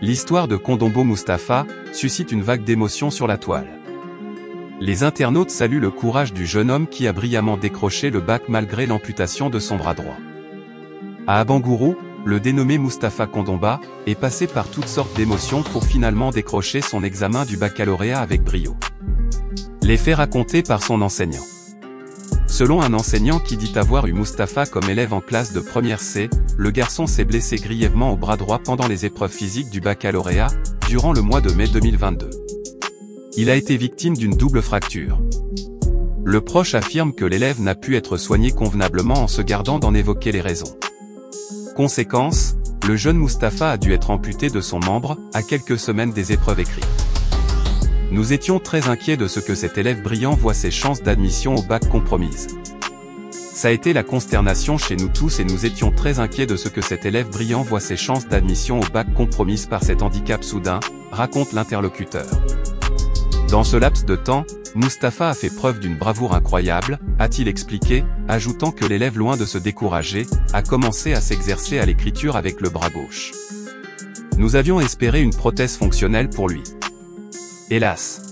L'histoire de Condombo Mustapha suscite une vague d'émotion sur la toile. Les internautes saluent le courage du jeune homme qui a brillamment décroché le bac malgré l'amputation de son bras droit. À Abangourou, le dénommé Mustapha Kondomba est passé par toutes sortes d'émotions pour finalement décrocher son examen du baccalauréat avec brio. Les faits racontés par son enseignant. Selon un enseignant qui dit avoir eu Mustapha comme élève en classe de première C, le garçon s'est blessé grièvement au bras droit pendant les épreuves physiques du baccalauréat, durant le mois de mai 2022. Il a été victime d'une double fracture. Le proche affirme que l'élève n'a pu être soigné convenablement en se gardant d'en évoquer les raisons. Conséquence, le jeune Mustapha a dû être amputé de son membre, à quelques semaines des épreuves écrites. Nous étions très inquiets de ce que cet élève brillant voit ses chances d'admission au bac compromises. Ça a été la consternation chez nous tous et nous étions très inquiets de ce que cet élève brillant voit ses chances d'admission au bac compromises par cet handicap soudain, raconte l'interlocuteur. Dans ce laps de temps, Mustapha a fait preuve d'une bravoure incroyable, a-t-il expliqué, ajoutant que l'élève loin de se décourager, a commencé à s'exercer à l'écriture avec le bras gauche. Nous avions espéré une prothèse fonctionnelle pour lui. Hélas.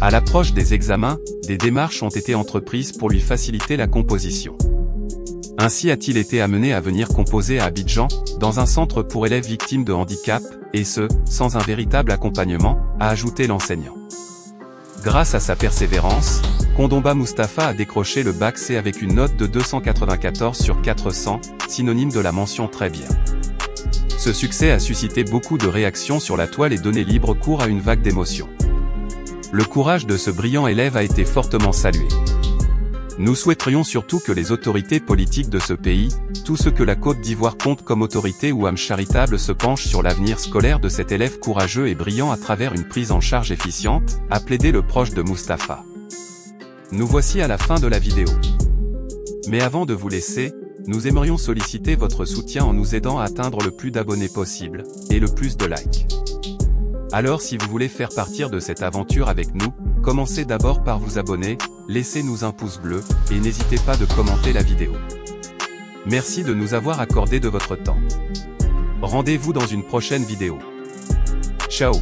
À l'approche des examens, des démarches ont été entreprises pour lui faciliter la composition. Ainsi a-t-il été amené à venir composer à Abidjan, dans un centre pour élèves victimes de handicap, et ce, sans un véritable accompagnement, a ajouté l'enseignant. Grâce à sa persévérance, Kondomba Mustapha a décroché le bac C avec une note de 294 sur 400, synonyme de la mention très bien. Ce succès a suscité beaucoup de réactions sur la toile et donné libre cours à une vague d'émotions. Le courage de ce brillant élève a été fortement salué. Nous souhaiterions surtout que les autorités politiques de ce pays, tout ce que la Côte d'Ivoire compte comme autorité ou âme charitable se penchent sur l'avenir scolaire de cet élève courageux et brillant à travers une prise en charge efficiente, a plaidé le proche de Mustapha. Nous voici à la fin de la vidéo. Mais avant de vous laisser, nous aimerions solliciter votre soutien en nous aidant à atteindre le plus d'abonnés possible, et le plus de likes. Alors si vous voulez faire partir de cette aventure avec nous, commencez d'abord par vous abonner, laissez-nous un pouce bleu, et n'hésitez pas de commenter la vidéo. Merci de nous avoir accordé de votre temps. Rendez-vous dans une prochaine vidéo. Ciao